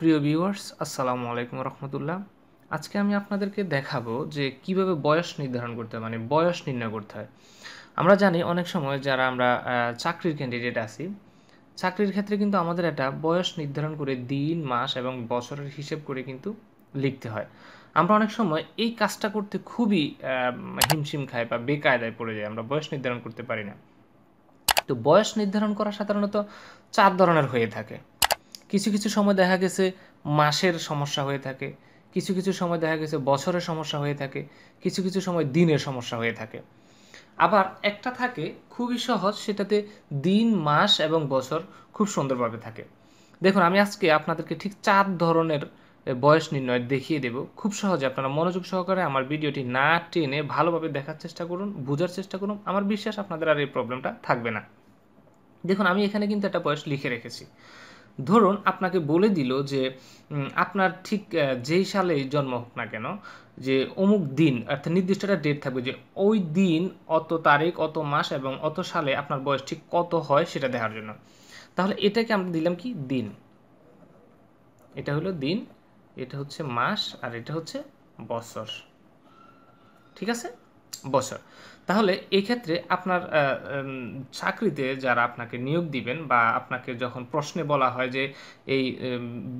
প্রিয় ভিউয়ার্স আসসালামু আলাইকুম রহমতুল্লাহ আজকে আমি আপনাদেরকে দেখাবো যে কীভাবে বয়স নির্ধারণ করতে হয় মানে বয়স নির্ণয় করতে হয়। আমরা জানি অনেক সময় যারা আমরা চাকরির ক্যান্ডিডেট আছি, চাকরির ক্ষেত্রে কিন্তু আমাদের একটা বয়স নির্ধারণ করে দিন, মাস এবং বছরের হিসেব করে কিন্তু লিখতে হয়। আমরা অনেক সময় এই কাজটা করতে খুবই হিমশিম খাই বা বেকায়দায় পড়ে যাই, আমরা বয়স নির্ধারণ করতে পারি না। তো বয়স নির্ধারণ করা সাধারণত চার ধরনের হয়ে থাকে। কিছু কিছু সময় দেখা গেছে মাসের সমস্যা হয়ে থাকে, কিছু কিছু সময় দেখা গেছে বছরের সমস্যা হয়ে থাকে, কিছু কিছু সময় দিনের সমস্যা হয়ে থাকে। আবার একটা থাকে খুবই সহজ, সেটাতে দিন, মাস এবং বছর খুব সুন্দরভাবে থাকে। দেখুন, আমি আজকে আপনাদেরকে ঠিক চার ধরনের বয়স নির্ণয় দেখিয়ে দেব। খুব সহজে আপনারা মনোযোগ সহকারে আমার ভিডিওটি না টেনে ভালোভাবে দেখার চেষ্টা করুন, বোঝার চেষ্টা করুন, আমার বিশ্বাস আপনাদের আর এই প্রবলেমটা থাকবে না। দেখুন, আমি এখানে কিন্তু একটা বয়স লিখে রেখেছি। ধরুন আপনাকে বলে দিল যে আপনার ঠিক যেই সালেই জন্ম হোক না কেন, যে অমুক দিন, অর্থাৎ নির্দিষ্ট একটা ডেট থাকবে যে ওই দিন, অত তারিখ, অত মাস এবং অত সালে আপনার বয়স ঠিক কত হয় সেটা দেখার জন্য। তাহলে এটাকে আমরা দিলাম কি? দিন। এটা হলো দিন, এটা হচ্ছে মাস, আর এটা হচ্ছে বছর। ঠিক আছে? বছর। তাহলে এই ক্ষেত্রে আপনার চাকরিতে যারা আপনাকে নিয়োগ দিবেন বা আপনাকে যখন প্রশ্নে বলা হয় যে এই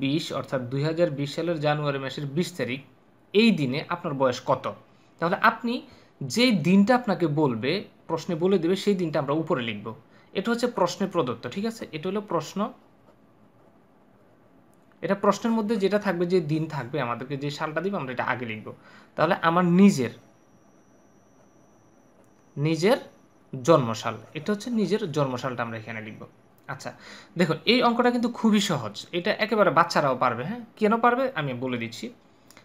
বিশ অর্থাৎ দুই হাজার বিশ সালের জানুয়ারি মাসের বিশ তারিখ, এই দিনে আপনার বয়স কত? তাহলে আপনি যেই দিনটা আপনাকে বলবে, প্রশ্নে বলে দেবে, সেই দিনটা আমরা উপরে লিখব। এটা হচ্ছে প্রশ্নে প্রদত্ত, ঠিক আছে? এটা হলো প্রশ্ন। এটা প্রশ্নের মধ্যে যেটা থাকবে, যে দিন থাকবে, আমাদেরকে যে সালটা দিবে, আমরা এটা আগে লিখব। তাহলে আমার নিজের নিজের জন্মসাল। এটা হচ্ছে নিজের জন্মসালটা আমরা এখানে লিখব। আচ্ছা দেখুন, এই অঙ্কটা কিন্তু খুবই সহজ। এটা একেবারে বাচ্চারাও পারবে হ্যাঁ? কেন পারবে? আমি বলে দিচ্ছি।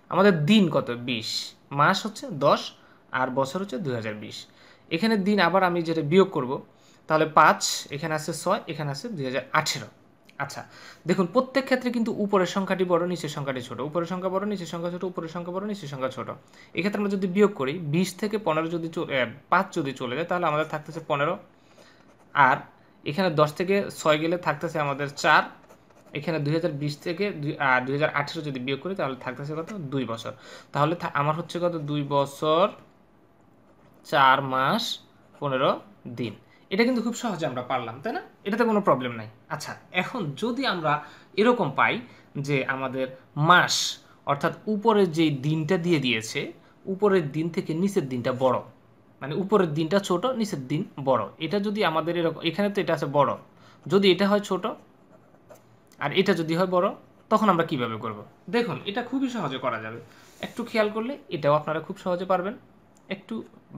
আমাদের দিন কত? বিশ। মাস হচ্ছে দশ, আর বছর হচ্ছে দু হাজার বিশ। এখানে দিন আবার আমি যেটা বিয়োগ করব, তাহলে পাঁচ, এখানে আছে ছয়, এখানে আছে দুই আচ্ছা দেখুন, প্রত্যেক ক্ষেত্রে কিন্তু উপরের সংখ্যাটি বড়, নিচের সংখ্যাটি ছোট। উপরের সংখ্যা বড়, নিচের সংখ্যা ছোট, উপরের সংখ্যা বড়, নিচের সংখ্যা ছোট। এক্ষেত্রে আমরা যদি বিয়োগ করি, বিশ থেকে পনেরো যদি পাঁচ যদি চলে যায়, তাহলে আমাদের থাকতেছে পনেরো। আর এখানে দশ থেকে ছয় গেলে থাকতেছে আমাদের চার। এখানে দুই হাজার বিশ থেকে দুই হাজার আঠেরো যদি বিয়োগ করি, তাহলে থাকতেছে কত? দুই বছর। তাহলে আমার হচ্ছে কত? দুই বছর, চার মাস, পনেরো দিন। এটা কিন্তু খুব সহজে আমরা পারলাম, তাই না? এটাতে কোনো প্রবলেম নাই। আচ্ছা এখন যদি আমরা এরকম পাই যে আমাদের মাস, অর্থাৎ উপরের যে দিনটা দিয়ে দিয়েছে, উপরের দিন থেকে নিচের দিনটা বড়। মানে উপরের দিনটা ছোট, নিচের দিন বড়। এটা যদি আমাদের এরকম, এখানে তো এটা আছে বড়। যদি এটা হয় ছোট, আর এটা যদি হয় বড়, তখন আমরা কীভাবে করব? দেখুন, এটা খুবই সহজে করা যাবে। একটু খেয়াল করলে এটাও আপনারা খুব সহজে পারবেন। একটু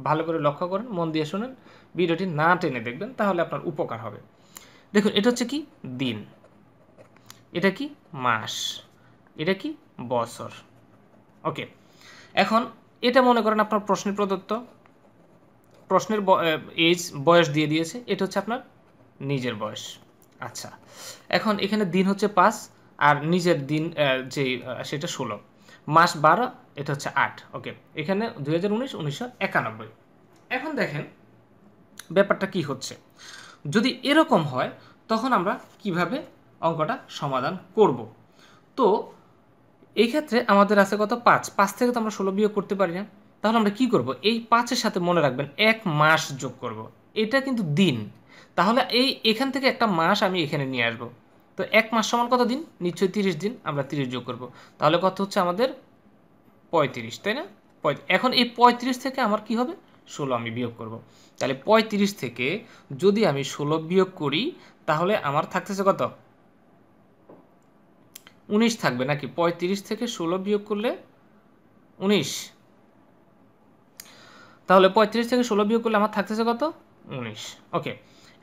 ভালো করে লক্ষ্য করেন, মন দিয়ে শুনেন, ভিডিওটি না টেনে দেখবেন, তাহলে আপনার উপকার হবে। দেখুন, এটা হচ্ছে কি? দিন। এটা কি? মাস। এটা কি? বছর। ওকে। এখন এটা মনে করেন আপনার প্রশ্নের প্রদত্ত। প্রশ্নের এজ, বয়স দিয়ে দিয়েছে। এটা হচ্ছে আপনার নিজের বয়স। আচ্ছা। এখন এখানে দিন হচ্ছে পাঁচ, আর নিজের দিন যে সেটা ষোলো। মাস বারো, এটা হচ্ছে আট ওকে এখানে দুই হাজার উনিশ, উনিশশো একানব্বই। এখন দেখেন ব্যাপারটা কি হচ্ছে। যদি এরকম হয়, তখন আমরা কীভাবে অঙ্কটা সমাধান করব? তো, এই ক্ষেত্রে আমাদের আছে কত? পাঁচ। পাঁচ থেকে তো আমরা ষোলো বিয়োগ করতে পারি না। তাহলে আমরা কি করব? এই পাঁচের সাথে মনে রাখবেন, এক মাস যোগ করব। এটা কিন্তু দিন। তাহলে এই, এখান থেকে একটা মাস আমি এখানে নিয়ে আসব। তো এক মাস সমান কত দিন? নিশ্চয়ই তিরিশ দিন, আমরা তিরিশ যোগ করব। তাহলে কত হচ্ছে আমাদের? পঁয়ত্রিশ, তাই না? এখন এই পঁয়ত্রিশ থেকে আমার কি হবে? ষোলো আমি বিয়োগ করব। তাহলে পঁয়ত্রিশ থেকে যদি আমি ষোলো বিয়োগ করি, তাহলে আমার থাকতেছে কত? উনিশ থাকবে নাকি? পঁয়ত্রিশ থেকে ষোলো বিয়োগ করলে উনিশ। তাহলে পঁয়ত্রিশ থেকে ষোলো বিয়োগ করলে আমার থাকতেছে কত? উনিশ। ওকে।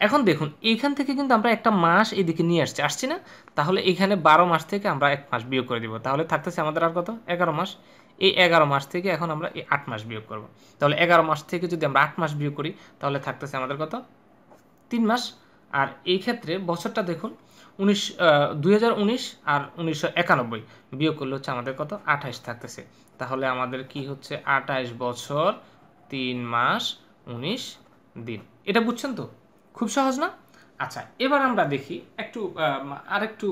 এখন দেখুন, এইখান থেকে কিন্তু আমরা একটা মাস এদিকে নিয়ে আসছি। আসছি না? তাহলে এখানে বারো মাস থেকে আমরা এক মাস বিয়োগ করে দিব। তাহলে থাকতেছে আমাদের আর কত? এগারো মাস। এই এগারো মাস থেকে এখন আমরা এই আট মাস বিয়োগ করব। তাহলে এগারো মাস থেকে যদি আমরা আট মাস বিয়োগ করি, তাহলে থাকতেছে আমাদের কত? তিন মাস। আর এই ক্ষেত্রে বছরটা দেখুন, উনিশ দুই আর উনিশশো একানব্বই বিয়োগ করলে হচ্ছে আমাদের কত? আঠাইশ থাকতেছে। তাহলে আমাদের কি হচ্ছে? আঠাইশ বছর, তিন মাস, উনিশ দিন। এটা বুঝছেন তো? খুব সহজ না? আচ্ছা এবার আমরা দেখি একটু আরেকটু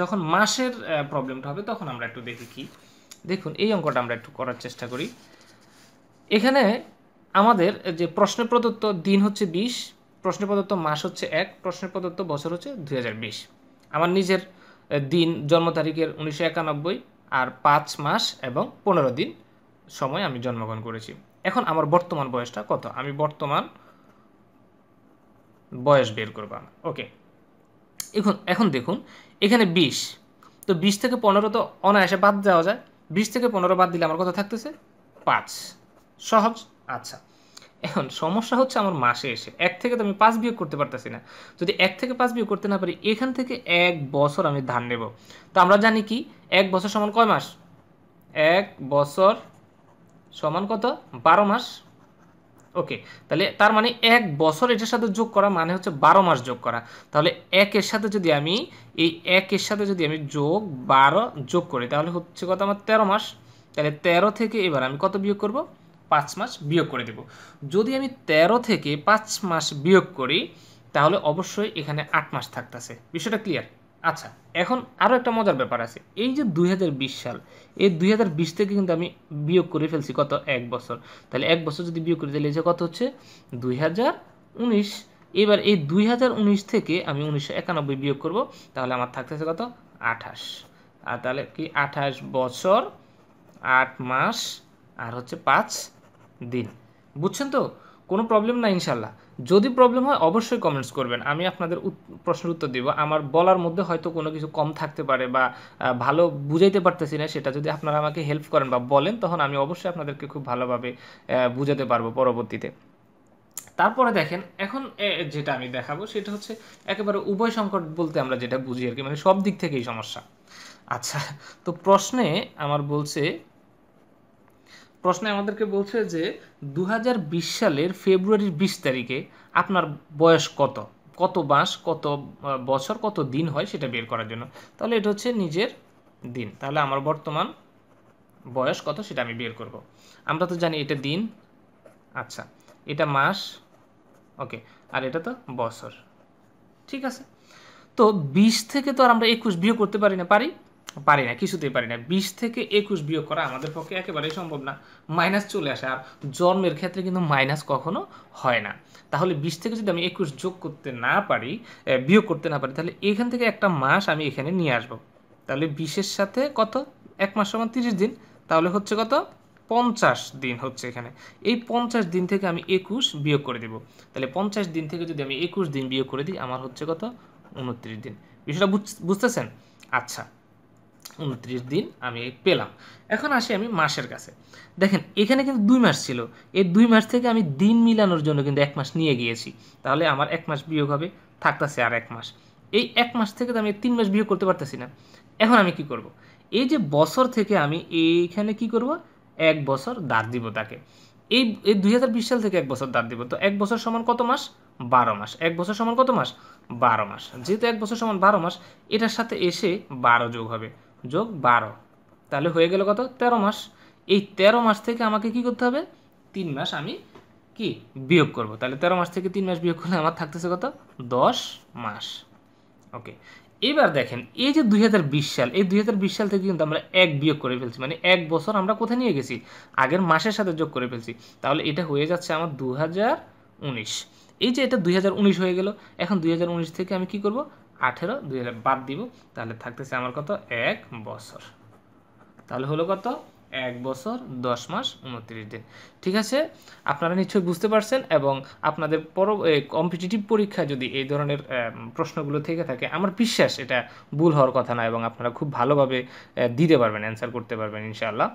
যখন মাসের প্রবলেমটা হবে তখন আমরা একটু দেখি কি। দেখুন, এই অঙ্কটা আমরা একটু করার চেষ্টা করি। এখানে আমাদের যে প্রশ্নে প্রদত্ত দিন হচ্ছে বিশ, প্রশ্নে প্রদত্ত মাস হচ্ছে এক, প্রশ্নে প্রদত্ত বছর হচ্ছে দু হাজার বিশ। আমার নিজের দিন জন্ম তারিখের উনিশশো একানব্বই আর পাঁচ মাস এবং পনেরো দিন সময় আমি জন্মগ্রহণ করেছি। এখন আমার বর্তমান বয়সটা কত? আমি বর্তমান বয়স বের করবা। ওকে। এখন এখন দেখুন, এখানে বিশ। তো বিশ থেকে পনেরো তো অনায়াসে বাদ দেওয়া যায়। বিশ থেকে পনেরো বাদ দিলে আমার কত থাকতেছে পাঁচ। সহজ? আচ্ছা। এখন সমস্যা হচ্ছে আমার মাসে এসে। এক থেকে তো আমি পাঁচ বিয়োগ করতে পারতেছি না। যদি এক থেকে পাঁচ বিয়োগ করতে না পারি, এখান থেকে এক বছর আমি ধান নেব। তো আমরা জানি কি? এক বছর সমান কয় মাস? এক বছর সমান কত? বারো মাস। ওকে, তাহলে তার মানে এক বছর এটার সাথে যোগ করা মানে হচ্ছে বারো মাস যোগ করা। তাহলে একের সাথে যদি আমি, এই একের সাথে যদি আমি যোগ বারো যোগ করি, তাহলে হচ্ছে কত আমার তেরো মাস? তাহলে তেরো থেকে এবার আমি কত বিয়োগ করব? পাঁচ মাস বিয়োগ করে দেব। যদি আমি তেরো থেকে পাঁচ মাস বিয়োগ করি, তাহলে অবশ্যই এখানে আট মাস থাকতেছে। বিষয়টা ক্লিয়ার আচ্ছা এখন আরও একটা মজার ব্যাপার আছে। এই যে দুই হাজার বিশ সাল, এই দুই হাজার বিশ থেকে কিন্তু আমি বিয়োগ করে ফেলছি কত এক বছর। তাহলে এক বছর যদি বিয়োগ করে তাহলে এই যে কত হচ্ছে? দুই হাজার উনিশ। এবার এই দুই হাজার উনিশ থেকে আমি উনিশশো একানব্বই বিয়োগ করব, তাহলে আমার থাকতেছে কত? আঠাশ। আর তাহলে কি আঠাশ বছর, আট মাস, আর হচ্ছে পাঁচ দিন। বুঝছেন তো? কোনো প্রবলেম না ইনশাল্লাহ। যদি প্রবলেম হয়, অবশ্যই কমেন্টস করবেন। আমি আপনাদের প্রশ্নের উত্তর দিব। আমার বলার মধ্যে হয়তো কোনো কিছু কম থাকতে পারে বা ভালো বুঝাইতে পারতেছি না, সেটা যদি আপনারা আমাকে হেল্প করেন বা বলেন, তখন আমি অবশ্যই আপনাদেরকে খুব ভালোভাবে বুঝাতে পারব পরবর্তীতে। তারপরে দেখেন, এখন যেটা আমি দেখাবো, সেটা হচ্ছে একেবারে উভয় সংকট বলতে আমরা যেটা বুঝি আর কি মানে সব দিক থেকেই সমস্যা। আচ্ছা তো প্রশ্নে আমার বলছে প্রশ্নে আমাদেরকে বলছে যে দু হাজার বিশ সালের ফেব্রুয়ারির বিশ তারিখে আপনার বয়স কত? কত মাস, কত বছর, কত দিন হয় সেটা বের করার জন্য। তাহলে এটা হচ্ছে নিজের দিন। তাহলে আমার বর্তমান বয়স কত সেটা আমি বের করব। আমরা তো জানি এটা দিন। আচ্ছা এটা মাস, ওকে, আর এটা তো বছর। ঠিক আছে? তো বিশ থেকে তো আর আমরা একুশ বিয়ে করতে পারি না, পারি? পারি না, কিছুতেই পারি না। বিশ থেকে একুশ বিয়োগ করা আমাদের পক্ষে একেবারেই সম্ভব না, মাইনাস চলে আসে। আর জন্মের ক্ষেত্রে কিন্তু মাইনাস কখনো হয় না। তাহলে বিশ থেকে যদি আমি একুশ যোগ করতে না পারি বিয়োগ করতে না পারি, তাহলে এখান থেকে একটা মাস আমি এখানে নিয়ে আসব। তাহলে বিশের সাথে কত? এক মাস সমান তিরিশ দিন। তাহলে হচ্ছে কত? পঞ্চাশ দিন হচ্ছে এখানে। এই পঞ্চাশ দিন থেকে আমি একুশ বিয়োগ করে দেব। তাহলে পঞ্চাশ দিন থেকে যদি আমি একুশ দিন বিয়োগ করে দিই, আমার হচ্ছে কত? উনত্রিশ দিন। বিষয়টা বুঝতেছেন? আচ্ছা। উনত্রিশ দিন আমি পেলাম। এখন আসি আমি মাসের কাছে। দেখেন, এখানে কিন্তু দুই মাস ছিল। এই দুই মাস থেকে আমি দিন মিলানোর জন্য কিন্তু এক মাস নিয়ে গিয়েছি। তাহলে আমার এক মাস বিয়োগ হবে, থাকতেছে আর এক মাস। এই এক মাস থেকে তো আমি তিন মাস বিয়োগ করতে পারতেছি না। এখন আমি কি করব। এই যে বছর থেকে আমি এইখানে কি করব? এক বছর দাঁড় দিব তাকে। এই এই দুই হাজার বিশ সাল থেকে এক বছর দাঁড় দিব। তো এক বছর সমান কত মাস? বারো মাস। এক বছর সমান কত মাস? বারো মাস। যেহেতু এক বছর সমান বারো মাস, এটার সাথে এসে বারো যোগ হবে। যোগ বারো। তাহলে হয়ে গেল কত? তেরো মাস। এই তেরো মাস থেকে আমাকে কি করতে হবে? তিন মাস আমি কি বিয়োগ করব? তাহলে তেরো মাস থেকে তিন মাস বিয়োগ করলে আমার থাকতেছে কত? দশ মাস। ওকে। এবার দেখেন, এই যে দুই হাজার বিশ সাল, এই দুই হাজার বিশ সাল থেকে কিন্তু আমরা এক বিয়োগ করে ফেলছি। মানে এক বছর আমরা কোথায় নিয়ে গেছি? আগের মাসের সাথে যোগ করে ফেলছি। তাহলে এটা হয়ে যাচ্ছে আমার দুই হাজার উনিশ। এই যে এটা দুই হাজার উনিশ হয়ে গেল, এখন দুই হাজার উনিশ থেকে আমি কি করব? আঠেরো, দুই বাদ দিব, তাহলে থাকতেছে আমার কত? এক বছর। তাহলে হলো কত? এক বছর, দশ মাস, উনত্রিশ দিন। ঠিক আছে? আপনারা নিশ্চয়ই বুঝতে পারছেন এবং আপনাদের পর কম্পিটিটিভ পরীক্ষা যদি এই ধরনের প্রশ্নগুলো থেকে থাকে, আমার বিশ্বাস এটা ভুল হওয়ার কথা না এবং আপনারা খুব ভালোভাবে দিতে পারবেন অ্যান্সার করতে পারবেন, ইনশাআল্লাহ।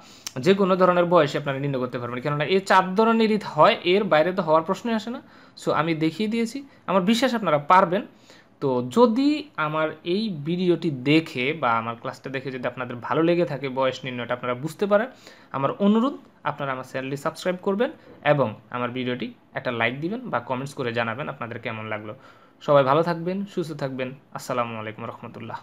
যে কোনো ধরনের বয়সে আপনারা নির্ণয় করতে পারবেন, কেননা এই চার ধরনেরই হয়, এর বাইরে তো হওয়ার প্রশ্নই আসে না। সো আমি দেখিয়ে দিয়েছি। আমার বিশ্বাস আপনারা পারবেন। তো যদি আমার এই ভিডিওটি দেখে বা আমার ক্লাসটা দেখে যদি আপনাদের ভালো লেগে থাকে, বয়স নির্ণয়টা আপনারা বুঝতে পারেন আমার অনুরোধ, আপনারা আমার চ্যানেলটি সাবস্ক্রাইব করবেন এবং আমার ভিডিওটি একটা লাইক দিবেন বা কমেন্টস করে জানাবেন আপনাদের কেমন লাগল। সবাই ভালো থাকবেন, সুস্থ থাকবেন। আসসালামু আলাইকুম রহমতুল্লাহ।